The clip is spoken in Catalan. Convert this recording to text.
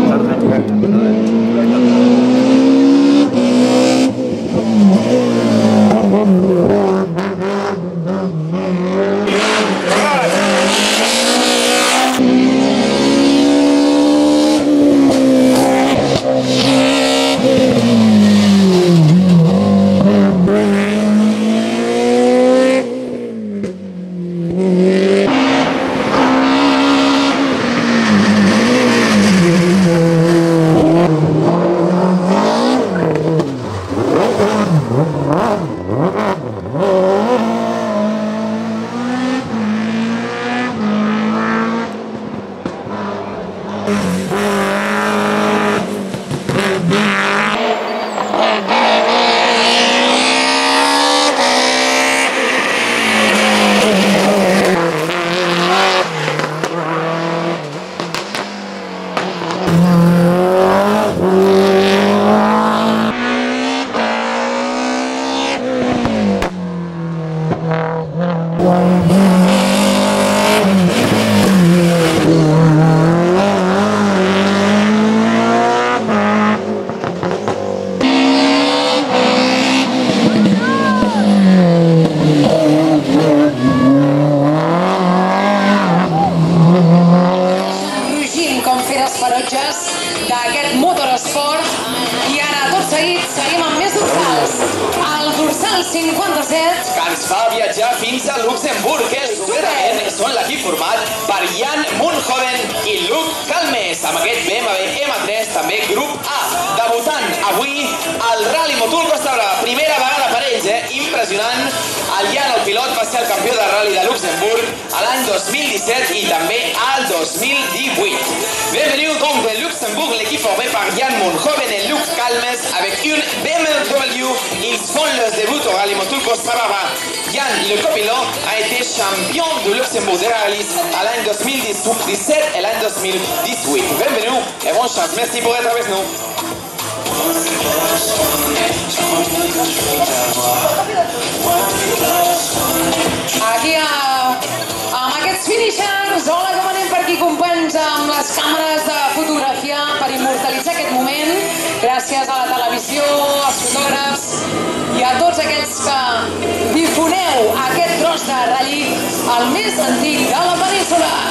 avanzar. Wow. Ferotges d'aquest motoresport. I ara tot seguit seguim amb més dorsals. El dorsal 57 que ens fa viatjar fins a Luxemburg, que concretament són l'equip format per Jan Munhoven i Luc Calmes, amb aquest BMW M3, també grup A, debutant avui al Rally Motul Costa Brava. Primera vegada ells, eh? Impressionant. El Jan, el pilot, va ser el campió de Rally de Luxemburg a l'any 2017 i també al 2018. Bienvenido donc de Luxembourg, l'équipe formée par Jan Munhoven et Luc Calmes avec une BMW. Ils font leur début au Rally Motul Costa Brava. Jan, le copilote, a été champion de Luxembourg de rallye à l'année 2017 et l'année 2018. Bienvenue et bonne chance. Merci pour être avec nous. Aquí a, amb aquests finishers hola com anem per aquí companys amb les càmeres de fotografia per immortalitzar aquest moment. Gràcies a la televisió, als fotògrafs i a tots aquells que difoneu aquest tros de ratllí el més antic de la península